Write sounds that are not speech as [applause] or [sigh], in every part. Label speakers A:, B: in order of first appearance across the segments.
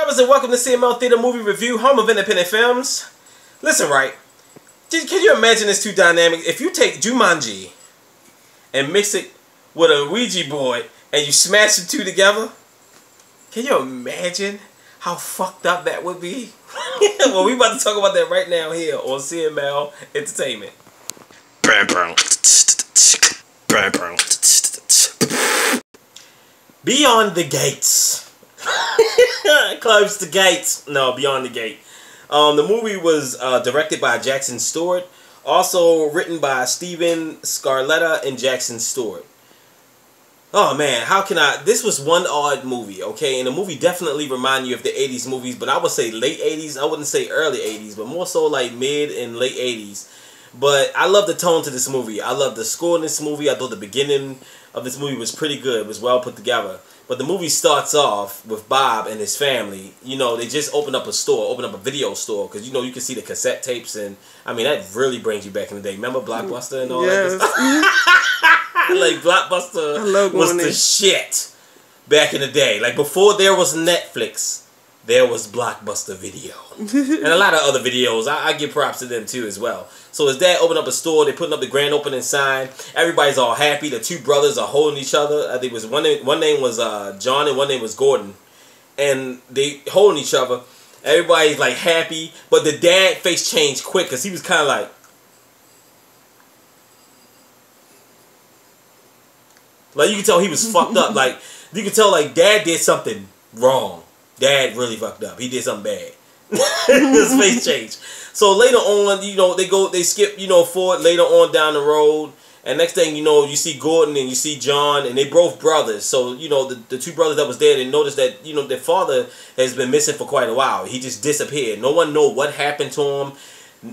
A: Subscribers and welcome to CML Theater Movie Review, home of independent films. Listen, right? Can you imagine this two dynamic? If you take Jumanji and mix it with a Ouija board and you smash the two together, can you imagine how fucked up that would be? [laughs] well, we about to talk about that right now here on CML Entertainment. Beyond the Gates. [laughs] Close the gates. No, Beyond the Gate. Um, the movie was uh, directed by Jackson Stewart, also written by Stephen Scarlata and Jackson Stewart. Oh man, how can I? This was one odd movie, okay, and the movie definitely remind you of the '80s movies, but I would say late '80s. I wouldn't say early '80s, but more so like mid and late '80s. But I love the tone to this movie. I love the score in this movie. I thought the beginning of this movie was pretty good. It was well put together. But the movie starts off with Bob and his family. You know, they just open up a store, open up a video store, because you know you can see the cassette tapes, and I mean that really brings you back in the day. Remember Blockbuster and all yes. that? [laughs] like Blockbuster was the shit back in the day. Like before there was Netflix, there was Blockbuster Video, [laughs] and a lot of other videos. I, I give props to them too as well. So his dad opened up a store. They're putting up the grand opening sign. Everybody's all happy. The two brothers are holding each other. I think it was one name. One name was uh, John and one name was Gordon, and they holding each other. Everybody's like happy, but the dad face changed quick because he was kind of like. Like you can tell he was fucked up. [laughs] Like you can tell like dad did something wrong. Dad really fucked up. He did something bad. [laughs] His face changed. So later on, you know, they go, they skip, you know, forward later on down the road. And next thing you know, you see Gordon and you see John, and they both brothers. So you know, the, the two brothers that was there, they noticed that you know their father has been missing for quite a while. He just disappeared. No one know what happened to him.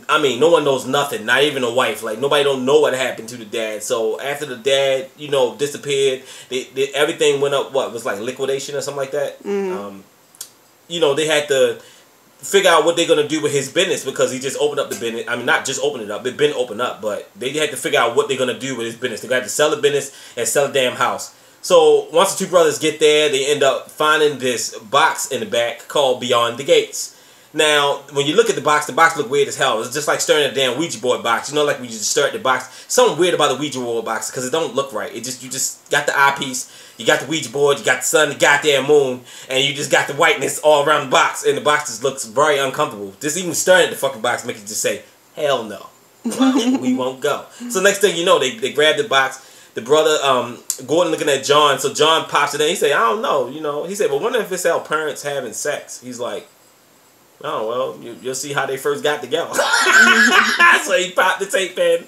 A: I mean, no one knows nothing. Not even a wife. Like nobody don't know what happened to the dad. So after the dad, you know, disappeared, they, they everything went up. What was like liquidation or something like that. Mm. Um, you know, they had to figure out what they're gonna do with his business because he just opened up the business. I mean, not just open it up; it been opened up, but they had to figure out what they're gonna do with his business. They got to sell the business and sell the damn house. So once the two brothers get there, they end up finding this box in the back called Beyond the Gates. Now, when you look at the box, the box look weird as hell. It's just like stirring a damn Ouija board box. You know, like when you just stir the box. Something weird about the Ouija board box because it don't look right. It just you just got the eyepiece you got the Ouija board, you got the sun, the goddamn moon, and you just got the whiteness all around the box, and the box just looks very uncomfortable. Just even staring at the fucking box make you just say, hell no. [laughs] we won't go. So next thing you know, they, they grab the box. The brother, um, Gordon looking at John, so John pops it in. He say, I don't know, you know. He said, well, wonder if it's our parents having sex. He's like, Oh well, you, will see how they first got together. [laughs] so he popped the tape in.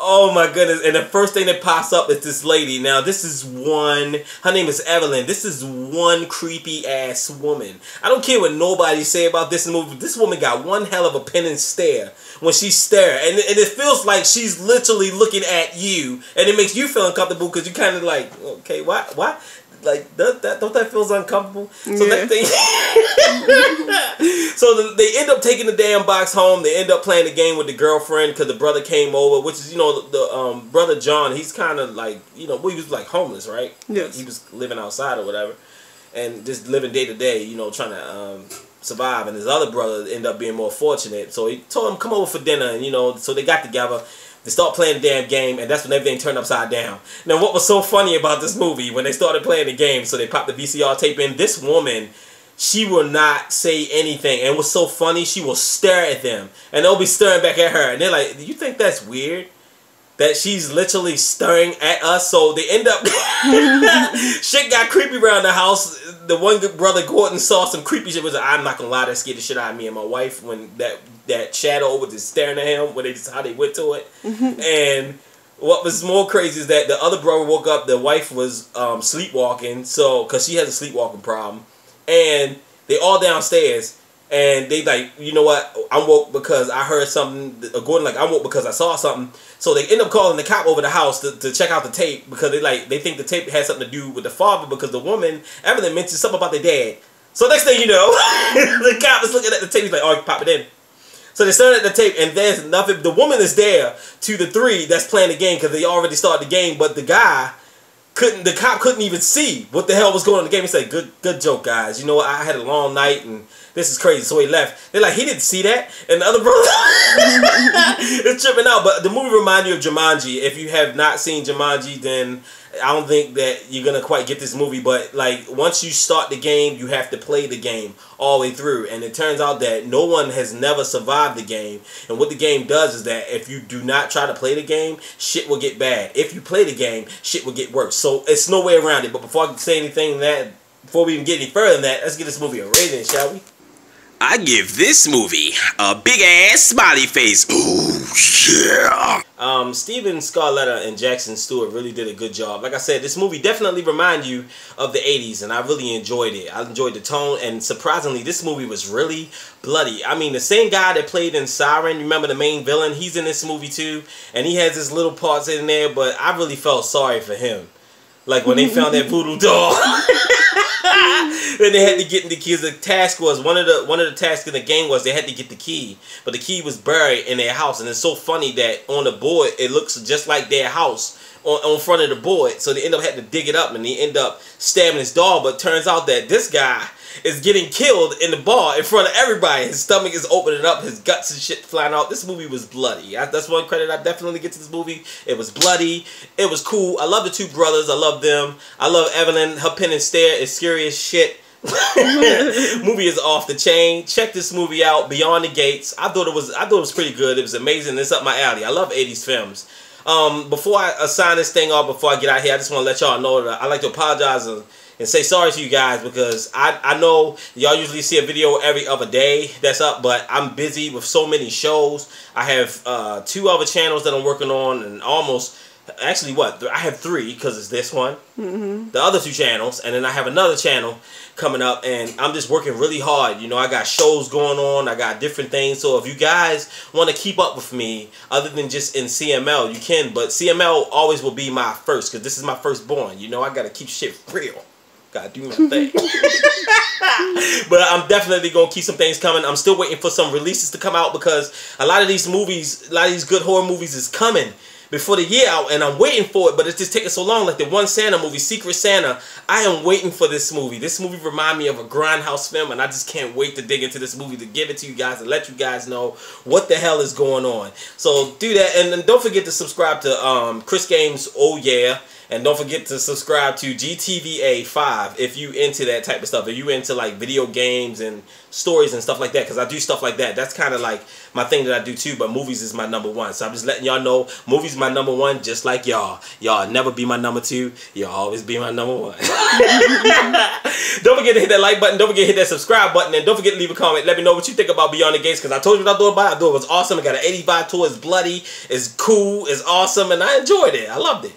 A: Oh my goodness! And the first thing that pops up is this lady. Now this is one. Her name is Evelyn. This is one creepy ass woman. I don't care what nobody say about this movie. This woman got one hell of a pen and stare when she stare, and and it feels like she's literally looking at you, and it makes you feel uncomfortable because you kind of like, okay, why, why? like that, that don't that feels uncomfortable. So yeah. that thing. [laughs] [laughs] so the, they end up taking the damn box home. They end up playing the game with the girlfriend because the brother came over, which is you know the, the um, brother John. He's kind of like you know well, he was like homeless, right?
B: Yeah.
A: Like, he was living outside or whatever, and just living day to day. You know, trying to. Um, survive and his other brother ended up being more fortunate so he told him come over for dinner and you know so they got together they start playing the damn game, and that's when everything turned upside down. Now, what was so funny about this movie when they started playing the game? So they popped the VCR tape in. This woman, she will not say anything, and what's so funny. She will stare at them, and they'll be staring back at her, and they're like, "You think that's weird?" that she's literally staring at us. So they end up [laughs] shit got creepy around the house. The one brother Gordon saw some creepy shit. Was like, I'm not gonna lie, that scared the shit out of me and my wife when that that shadow was just staring at him when they just how they went to it. Mm-hmm. And what was more crazy is that the other brother woke up. The wife was um, sleepwalking, so because she has a sleepwalking problem, and they all downstairs and they like, you know what? I'm woke because I heard something. Gordon like, I'm woke because I saw something. So they end up calling the cop over the house to, to check out the tape because they like they think the tape has something to do with the father because the woman Evelyn mentioned something about the dad. So next thing you know, [laughs] the cop is looking at the tape. He's like, "Oh, pop it in." So they start at the tape, and there's nothing. The woman is there to the three that's playing the game because they already started the game, but the guy couldn't the cop couldn't even see what the hell was going on in the game. He said, "Good, good joke, guys. You know I had a long night and this is crazy." So he left. They're like, he didn't see that, and the other brother [laughs] is tripping out. But the movie reminded you of Jumanji. If you have not seen Jumanji, then I don't think that you're gonna quite get this movie, but like once you start the game, you have to play the game all the way through. And it turns out that no one has never survived the game. And what the game does is that if you do not try to play the game, shit will get bad. If you play the game, shit will get worse. So it's no way around it. But before I say anything that before we even get any further than that, let's give this movie a rating, shall we?
B: I give this movie a big ass smiley face. Ooh, yeah.
A: Um, Stephen Scarlata and Jackson Stewart really did a good job. Like I said, this movie definitely remind you of the 80s, and I really enjoyed it. I enjoyed the tone, and surprisingly, this movie was really bloody. I mean, the same guy that played in Siren, remember the main villain? He's in this movie too, and he has his little parts in there, but I really felt sorry for him. Like when they found that [laughs] voodoo doll. [laughs] then they had to get in the keys. The task was one of the one of the tasks in the game was they had to get the key, but the key was buried in their house, and it's so funny that on the board it looks just like their house on, on front of the board. So they end up having to dig it up, and they end up stabbing his dog. But turns out that this guy is getting killed in the bar in front of everybody. His stomach is opening up, his guts and shit flying out. This movie was bloody. That's one credit I definitely get to this movie. It was bloody. It was cool. I love the two brothers. I love them. I love Evelyn. Her pin and stare is scary as shit. [laughs] movie is off the chain. Check this movie out, Beyond the Gates. I thought it was I thought it was pretty good. It was amazing. It's up my alley. I love 80s films. Um, before I assign this thing off, before I get out here, I just want to let y'all know that I like to apologize and say sorry to you guys because I, I know y'all usually see a video every other day that's up, but I'm busy with so many shows. I have uh, two other channels that I'm working on and almost actually what I have three because it's this one, mm-hmm. the other two channels, and then I have another channel coming up, and I'm just working really hard. You know, I got shows going on, I got different things. So if you guys want to keep up with me, other than just in CML, you can. But CML always will be my first because this is my firstborn. You know, I got to keep shit real. Gotta do my thing. [laughs] but I'm definitely gonna keep some things coming. I'm still waiting for some releases to come out because a lot of these movies, a lot of these good horror movies is coming before the year out and I'm waiting for it, but it's just taking so long. Like the one Santa movie, Secret Santa, I am waiting for this movie. This movie remind me of a grindhouse film and I just can't wait to dig into this movie to give it to you guys and let you guys know what the hell is going on. So do that and then don't forget to subscribe to um, Chris Games Oh Yeah. And don't forget to subscribe to GTVA5 if you into that type of stuff. If you into like video games and stories and stuff like that. Because I do stuff like that. That's kind of like my thing that I do too. But movies is my number one. So I'm just letting y'all know movies my number one just like y'all. Y'all never be my number two. Y'all always be my number one. [laughs] don't forget to hit that like button. Don't forget to hit that subscribe button. And don't forget to leave a comment. Let me know what you think about Beyond the Gates. Because I told you what I thought about it. I thought it was awesome. I got an 85 tour. It's bloody. It's cool. It's awesome. And I enjoyed it. I loved it.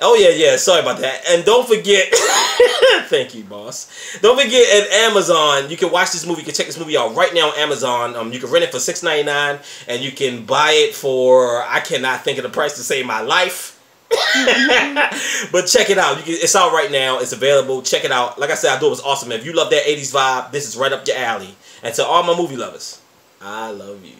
A: Oh yeah, yeah. Sorry about that. And don't forget, [laughs] thank you, boss. Don't forget at Amazon, you can watch this movie. You can check this movie out right now on Amazon. Um, you can rent it for six ninety nine, and you can buy it for I cannot think of the price to save my life. [laughs] but check it out. Can, it's out right now. It's available. Check it out. Like I said, I thought it was awesome. If you love that 80s vibe, this is right up your alley. And to all my movie lovers, I love you.